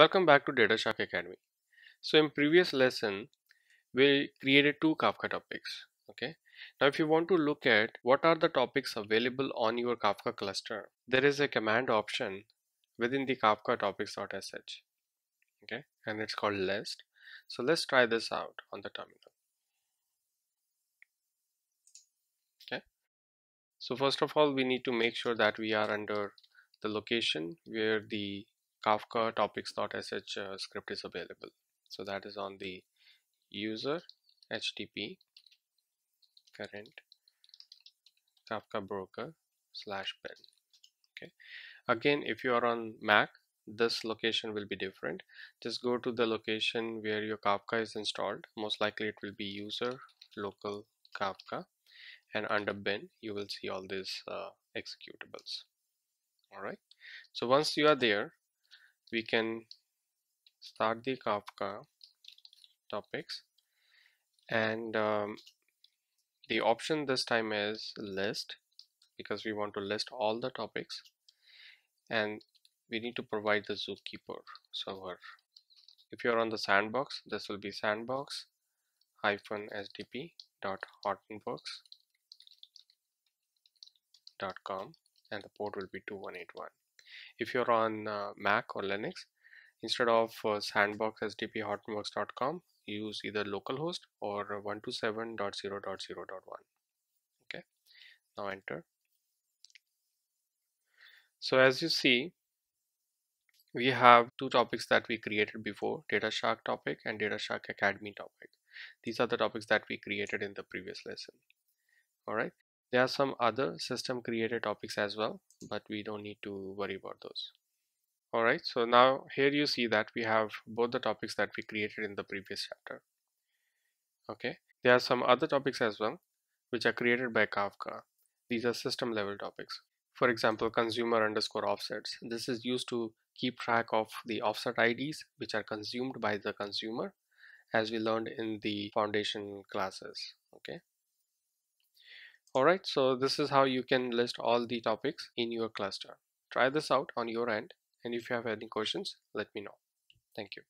Welcome back to DataShark Academy. So in previous lesson, we created two Kafka topics. Okay. Now if you want to look at what are the topics available on your Kafka cluster, there is a command option within the Kafka topics.sh. Okay. And it's called list. So let's try this out on the terminal. Okay. So first of all, we need to make sure that we are under the location where the Kafka topics.sh uh, script is available. So that is on the user HDP current Kafka broker slash bin. Okay. Again, if you are on Mac, this location will be different. Just go to the location where your Kafka is installed. Most likely it will be user local Kafka and under bin you will see all these uh, executables. All right. So once you are there, we can start the Kafka topics. And um, the option this time is list because we want to list all the topics. And we need to provide the zookeeper. Server if you're on the sandbox this will be sandbox hyphen hdp dot dot com and the port will be 2181 if you're on uh, Mac or Linux, instead of uh, sandbox hdp use either localhost or 127.0.0.1. Okay, now enter. So as you see, we have two topics that we created before, Data Shark topic and Data Shark Academy topic. These are the topics that we created in the previous lesson. All right. There are some other system created topics as well, but we don't need to worry about those. All right, so now here you see that we have both the topics that we created in the previous chapter. Okay, there are some other topics as well, which are created by Kafka. These are system level topics. For example, consumer underscore offsets. This is used to keep track of the offset IDs which are consumed by the consumer as we learned in the foundation classes. Okay. Alright, so this is how you can list all the topics in your cluster. Try this out on your end and if you have any questions, let me know. Thank you.